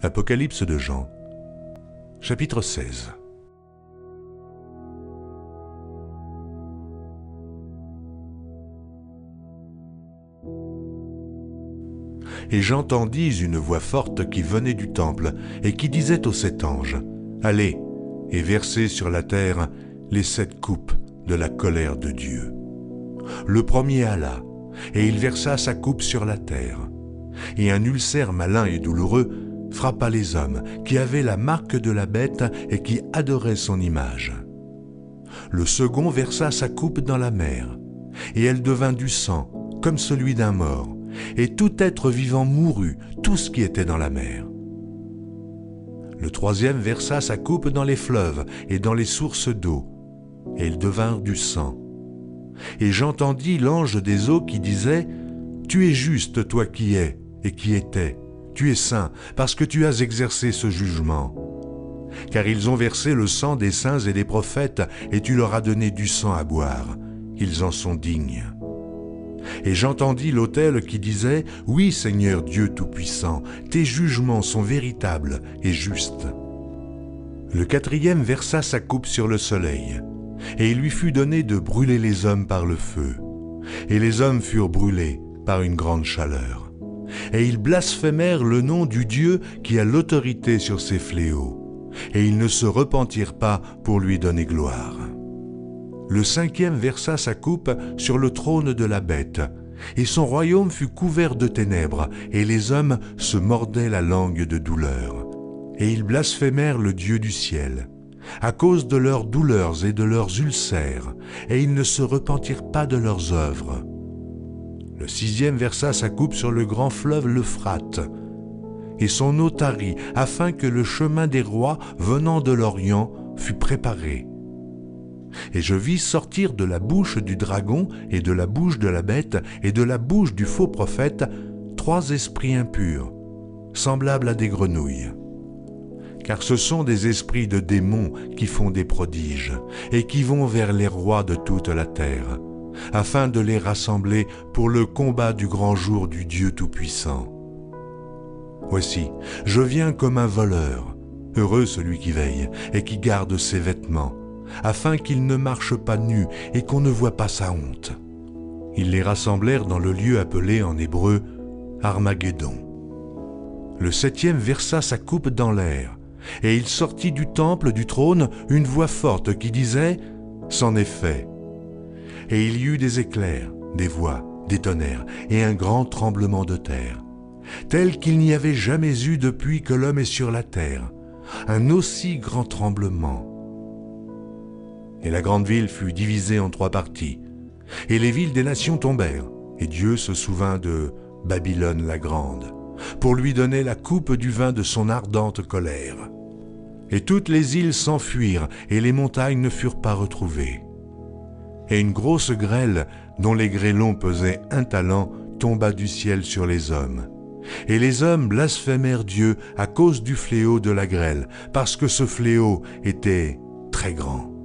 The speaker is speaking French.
Apocalypse de Jean, chapitre 16. Et j'entendis une voix forte qui venait du temple et qui disait aux sept anges, Allez et versez sur la terre les sept coupes de la colère de Dieu. Le premier alla, et il versa sa coupe sur la terre. Et un ulcère malin et douloureux frappa les hommes qui avaient la marque de la bête et qui adoraient son image. Le second versa sa coupe dans la mer, et elle devint du sang, comme celui d'un mort, et tout être vivant mourut, tout ce qui était dans la mer. Le troisième versa sa coupe dans les fleuves et dans les sources d'eau, et ils devinrent du sang. Et j'entendis l'ange des eaux qui disait, Tu es juste, toi qui es et qui étais, tu es saint, parce que tu as exercé ce jugement. Car ils ont versé le sang des saints et des prophètes, et tu leur as donné du sang à boire. Ils en sont dignes. Et j'entendis l'autel qui disait, Oui Seigneur Dieu Tout-Puissant, tes jugements sont véritables et justes. Le quatrième versa sa coupe sur le soleil, et il lui fut donné de brûler les hommes par le feu. Et les hommes furent brûlés par une grande chaleur et ils blasphémèrent le nom du Dieu qui a l'autorité sur ces fléaux, et ils ne se repentirent pas pour lui donner gloire. Le cinquième versa sa coupe sur le trône de la bête, et son royaume fut couvert de ténèbres, et les hommes se mordaient la langue de douleur. Et ils blasphémèrent le Dieu du ciel, à cause de leurs douleurs et de leurs ulcères, et ils ne se repentirent pas de leurs œuvres. Le sixième versa sa coupe sur le grand fleuve l'Euphrate, et son eau tarit, afin que le chemin des rois venant de l'Orient fût préparé. Et je vis sortir de la bouche du dragon et de la bouche de la bête et de la bouche du faux prophète trois esprits impurs, semblables à des grenouilles. Car ce sont des esprits de démons qui font des prodiges et qui vont vers les rois de toute la terre afin de les rassembler pour le combat du grand jour du Dieu Tout-Puissant. Voici, je viens comme un voleur, heureux celui qui veille et qui garde ses vêtements, afin qu'il ne marche pas nu et qu'on ne voit pas sa honte. Ils les rassemblèrent dans le lieu appelé en hébreu Armageddon. Le septième versa sa coupe dans l'air, et il sortit du temple du trône une voix forte qui disait C'en est fait, et il y eut des éclairs, des voix, des tonnerres, et un grand tremblement de terre, tel qu'il n'y avait jamais eu depuis que l'homme est sur la terre, un aussi grand tremblement. Et la grande ville fut divisée en trois parties, et les villes des nations tombèrent, et Dieu se souvint de Babylone la grande, pour lui donner la coupe du vin de son ardente colère. Et toutes les îles s'enfuirent, et les montagnes ne furent pas retrouvées et une grosse grêle, dont les grêlons pesaient un talent, tomba du ciel sur les hommes. Et les hommes blasphémèrent Dieu à cause du fléau de la grêle, parce que ce fléau était très grand.